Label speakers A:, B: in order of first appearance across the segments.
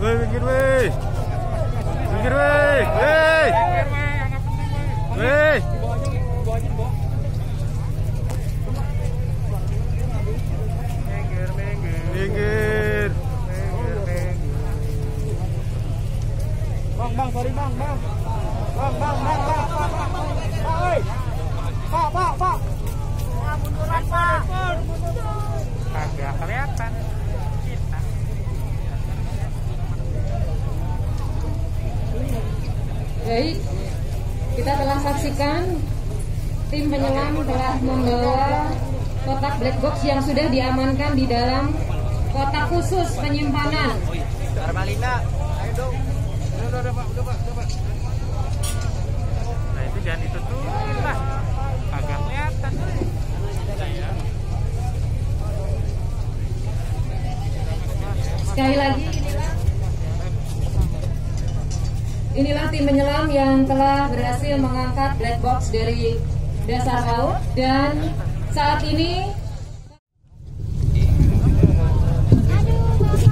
A: Minggir weh, weh. Weh. Minggir.
B: Bang, bang, sorry bang, bang. Bang, bang, bang, bang, pak, pak, oi. Pak, pak, pak. Munduran, pak.
A: Kagak kelihatan.
C: Baik, kita telah saksikan tim penyelam telah membawa kotak black box yang sudah diamankan di dalam kotak khusus penyimpanan.
B: Armalina, ayo dong. Udah, udah, pak, udah, pak, udah, pak.
A: Nah itu jangan ditutupin lah. Kagak kelihatan.
C: Sekali lagi inilah tim penyelam yang telah berhasil mengangkat black box dari dasar laut dan saat ini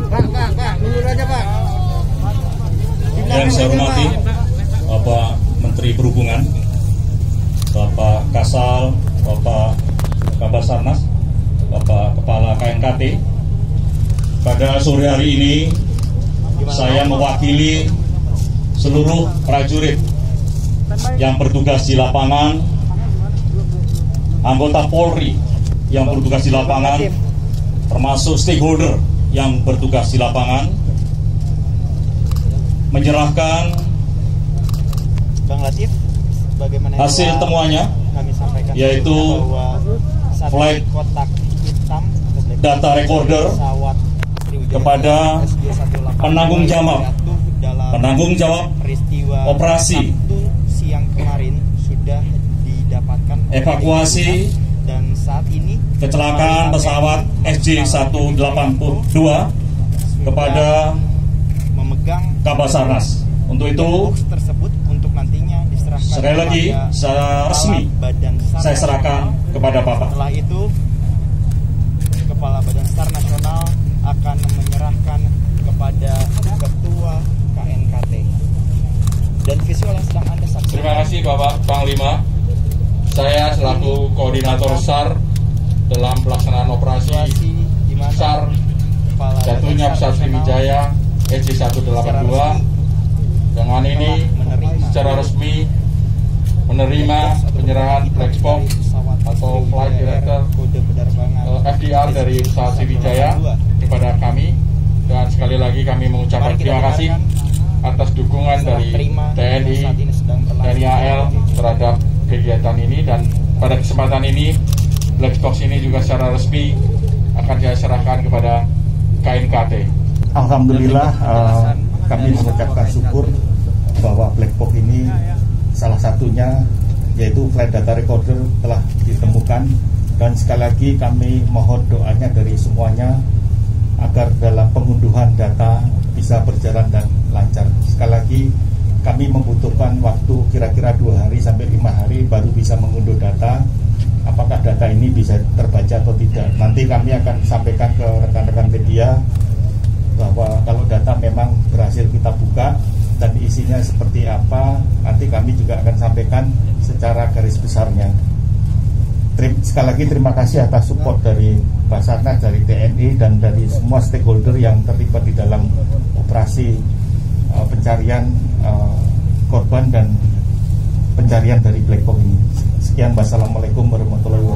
B: Pak, pak, pak, mundur aja, pak.
D: Yang saya hormati Bapak Menteri Perhubungan, Bapak Kasal, Bapak Kabasarnas, Bapak Kepala KNKT. Pada sore hari ini saya mewakili seluruh prajurit yang bertugas di lapangan, anggota Polri yang bertugas di lapangan, termasuk stakeholder yang bertugas di lapangan, menyerahkan
B: Bang Latif, bagaimana
D: hasil temuannya
B: kami sampaikan
D: yaitu
B: kotak hitam black
D: data recorder kepada
B: SG182
D: penanggung jawab penanggung jawab
B: peristiwa
D: operasi
B: Sabtu siang kemarin sudah didapatkan
D: Evakuasi
B: dan saat ini
D: kecelakaan pesawat SJ182 kepada
B: memegang
D: Kabasarnas. Untuk itu,
B: tersebut untuk nantinya diserahkan
D: sekali lagi secara resmi
B: Badan
D: saya serahkan kepada Bapak.
B: Setelah itu Kepala Badan SAR Nasional akan menyerahkan kepada Ketua KNKT. Dan visual yang sedang Anda saksikan
E: Terima kasih Bapak Panglima. Saya selaku koordinator SAR dalam pelaksanaan operasi SAR jatuhnya pesawat Sriwijaya SJ182 dengan ini secara resmi menerima penyerahan black box atau flight director eh, FDR dari pesawat Sriwijaya kepada kami. Dan sekali lagi kami mengucapkan terima kasih atas dukungan dari TNI TNI AL terhadap kegiatan ini dan pada kesempatan ini black box ini juga secara resmi akan saya serahkan kepada KNKT.
D: Alhamdulillah eh, kami mengucapkan syukur bahwa black box ini salah satunya yaitu flight data recorder telah ditemukan dan sekali lagi kami mohon doanya dari semuanya agar dalam pengunduhan data bisa berjalan dan lancar. Kami membutuhkan waktu kira-kira dua hari sampai lima hari baru bisa mengunduh data. Apakah data ini bisa terbaca atau tidak? Nanti kami akan sampaikan ke rekan-rekan media bahwa kalau data memang berhasil kita buka dan isinya seperti apa, nanti kami juga akan sampaikan secara garis besarnya. Sekali lagi terima kasih atas support dari Basarnas, dari TNI dan dari semua stakeholder yang terlibat di dalam operasi uh, pencarian uh, korban dan pencarian dari black box ini. Sekian, wassalamualaikum warahmatullahi wabarakatuh.